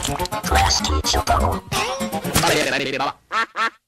Class teacher. Vale, ya, ya, ya, ya, ya, ya, ya.